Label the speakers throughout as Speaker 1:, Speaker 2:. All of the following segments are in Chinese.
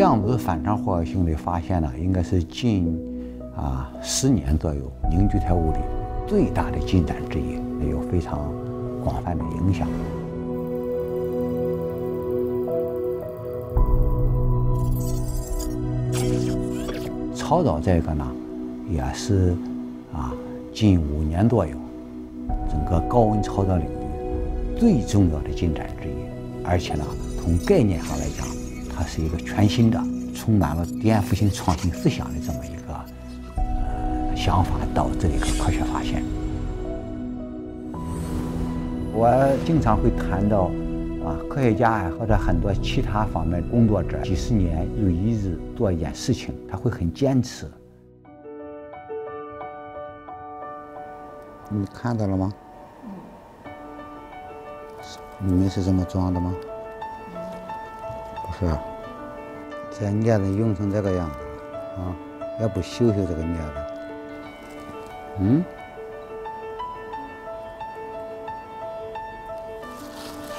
Speaker 1: 量子反常活性的发现呢，应该是近啊十年左右凝聚态物理最大的进展之一，也有非常广泛的影响。超导这个呢，也是啊近五年左右整个高温超导领域最重要的进展之一，而且呢，从概念上来讲，它是一个全新的、充满了颠覆性创新思想的这么一个呃想法导致的一个科学发现。我经常会谈到。啊，科学家或者很多其他方面工作者，几十年如一日做一件事情，他会很坚持。你看到了吗？你们是这么装的吗？不是，这镊子用成这个样子了，啊，要不修修这个镊子？嗯？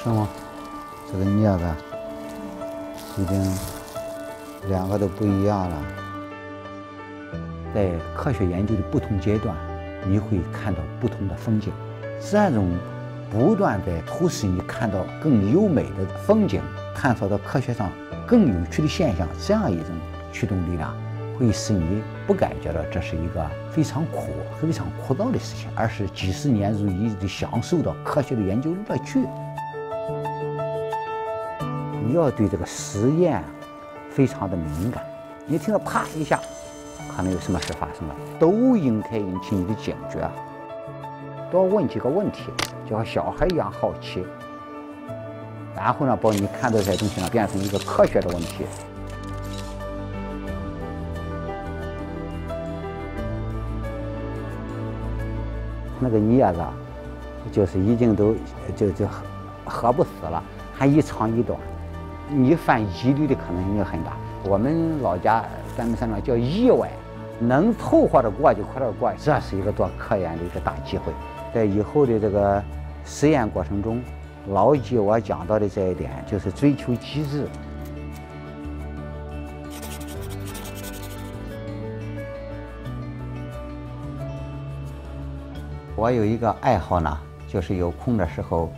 Speaker 1: 是吗？这个镊子已经两个都不一样了。在科学研究的不同阶段，你会看到不同的风景。这种不断在促使你看到更优美的风景，探索到科学上更有趣的现象，这样一种驱动力量，会使你不感觉到这是一个非常苦、非常枯燥的事情，而是几十年如一日的享受到科学的研究乐趣。你要对这个实验非常的敏感，你听到啪一下，可能有什么事发生了，都应该引起你的警觉，多问几个问题，就和小孩一样好奇，然后呢，把你看到这些东西呢变成一个科学的问题。那个镊子就是已经都就就合不死了，还一长一短。你犯疑虑的可能性就很大。我们老家咱们山上叫意外，能凑合着过就快点过，这是一个做科研的一个大机会。在以后的这个实验过程中，牢记我讲到的这一点，就是追求极致。我有一个爱好呢，就是有空的时候，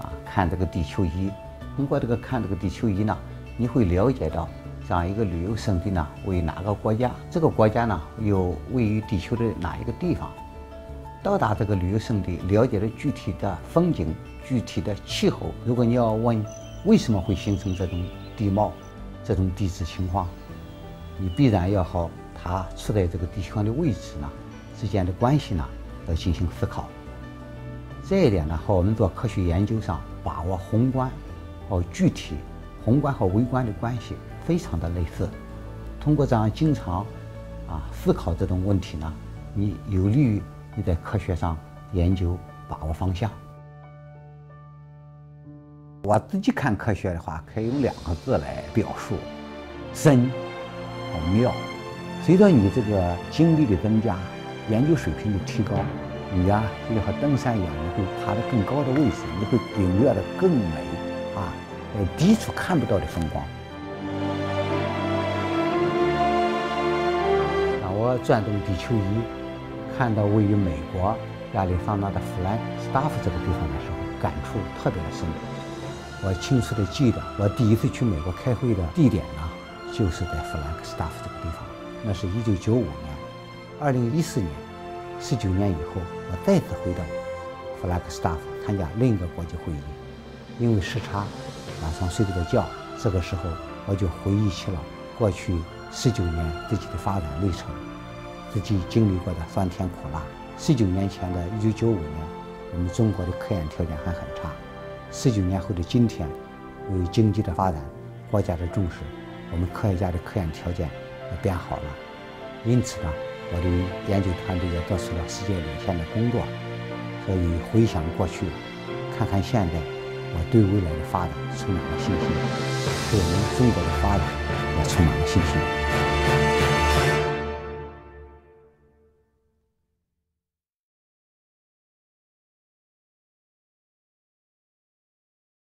Speaker 1: 啊，看这个地球仪。通过这个看这个地球仪呢，你会了解到这样一个旅游胜地呢为哪个国家，这个国家呢又位于地球的哪一个地方。到达这个旅游胜地，了解了具体的风景、具体的气候。如果你要问为什么会形成这种地貌、这种地质情况，你必然要和它处在这个地球上的位置呢之间的关系呢要进行思考。这一点呢和我们做科学研究上把握宏观。和具体、宏观和微观的关系非常的类似。通过这样经常啊思考这种问题呢，你有利于你在科学上研究把握方向。我自己看科学的话，可以用两个字来表述：真和妙。随着你这个经历的增加，研究水平的提高，你呀就和登山一样，你会爬到更高的位置，你会领略的更美。啊，呃，低处看不到的风光。当我转动地球仪，看到位于美国亚利桑那的弗兰斯塔夫这个地方的时候，感触特别的深。我清楚的记得，我第一次去美国开会的地点呢，就是在弗兰克斯塔夫这个地方。那是一九九五年，二零一四年，十九年以后，我再次回到弗兰克斯塔夫参加另一个国际会议。因为时差，晚上睡不着觉。这个时候，我就回忆起了过去十九年自己的发展历程，自己经历过的酸甜苦辣。十九年前的一九九五年，我们中国的科研条件还很差。十九年后的今天，由于经济的发展，国家的重视，我们科学家的科研条件也变好了。因此呢，我的研究团队也做出了世界领先的工作。所以回想过去，看看现在。我对未来的发展充满了信心，对我们中国的发展也充满了信心。